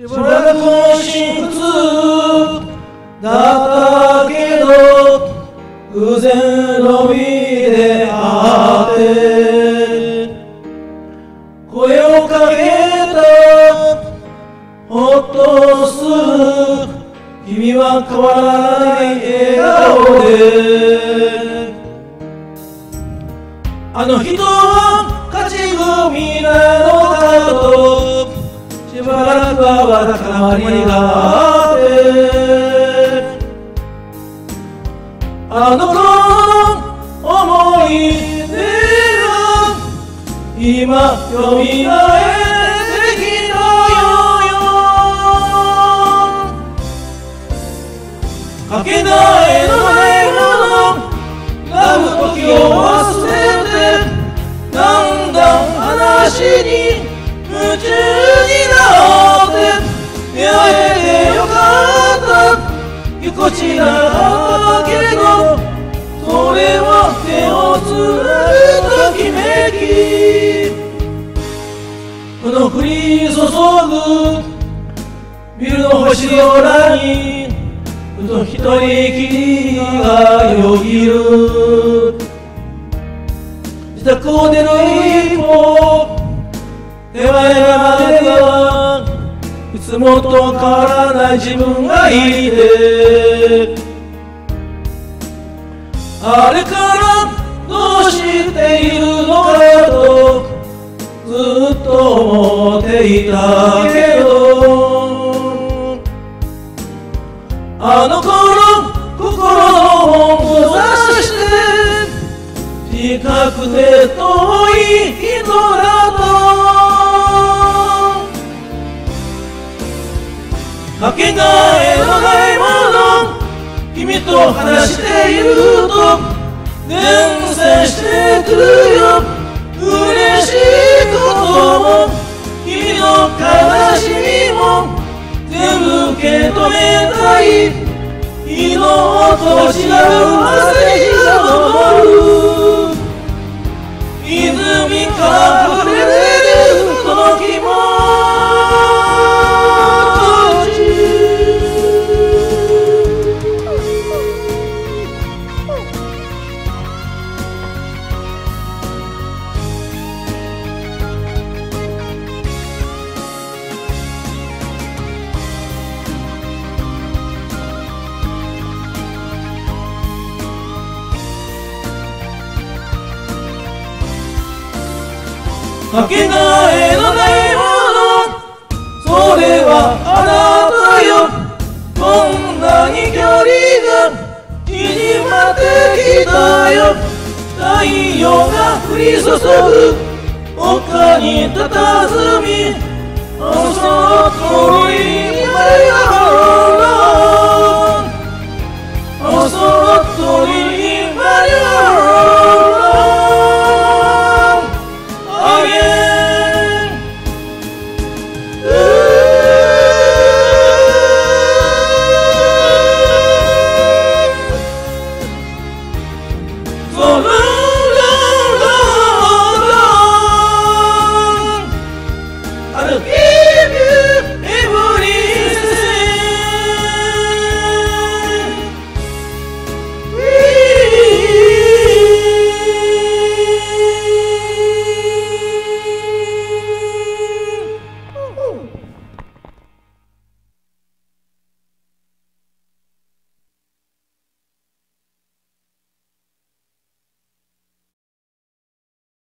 しばらくの真空だったけど偶然のみであって声をかけたほっとする君は変わらない笑顔であの人は勝ち組なのかとしわだかまりがあってあの頃の思い出が今よみがえってきたよかけがえのないものラブ時を忘れてだんだん話にこちなかったけれどそれは手をつるときめきこの降り注ぐビルの星空にふと一人きりがよぎる自宅を出るはいつもと変わらない自分がいてあれからどうしているのかとずっと思っていたけどあの頃心を閉ざして近くて遠い人だとかけがえのないもの。君と話していると伝染してくるよ。嬉しいことも君の悲しみも全部受け止めたい。昨日と違う朝日が昇る。かけがえのないもの。それはあなたよ。こんなに距離が縮まってきたよ。太陽が降り注ぐ。丘に佇み。その通り